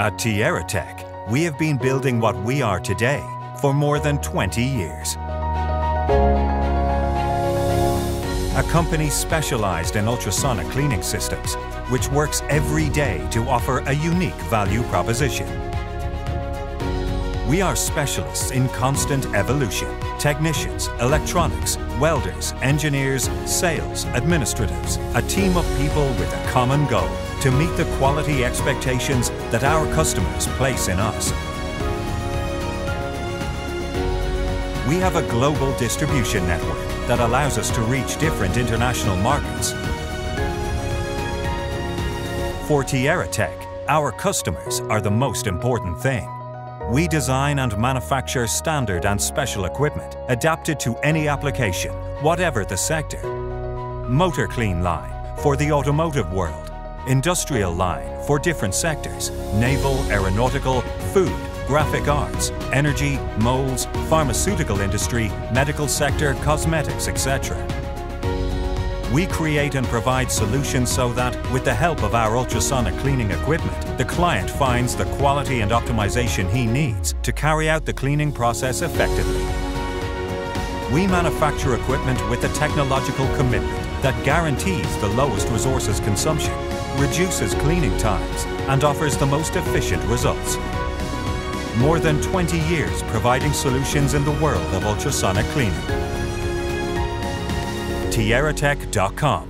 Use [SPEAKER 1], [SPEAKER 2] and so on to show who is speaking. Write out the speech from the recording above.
[SPEAKER 1] At TierraTech, we have been building what we are today for more than 20 years. A company specialized in ultrasonic cleaning systems, which works every day to offer a unique value proposition. We are specialists in constant evolution. Technicians, electronics, welders, engineers, sales, administrators. A team of people with a common goal to meet the quality expectations that our customers place in us. We have a global distribution network that allows us to reach different international markets. For TierraTech, our customers are the most important thing. We design and manufacture standard and special equipment adapted to any application, whatever the sector. Motor clean line for the automotive world, industrial line for different sectors, naval, aeronautical, food, graphic arts, energy, molds, pharmaceutical industry, medical sector, cosmetics, etc. We create and provide solutions so that, with the help of our ultrasonic cleaning equipment, the client finds the quality and optimization he needs to carry out the cleaning process effectively. We manufacture equipment with a technological commitment that guarantees the lowest resources consumption, reduces cleaning times, and offers the most efficient results. More than 20 years providing solutions in the world of ultrasonic cleaning. TierraTech.com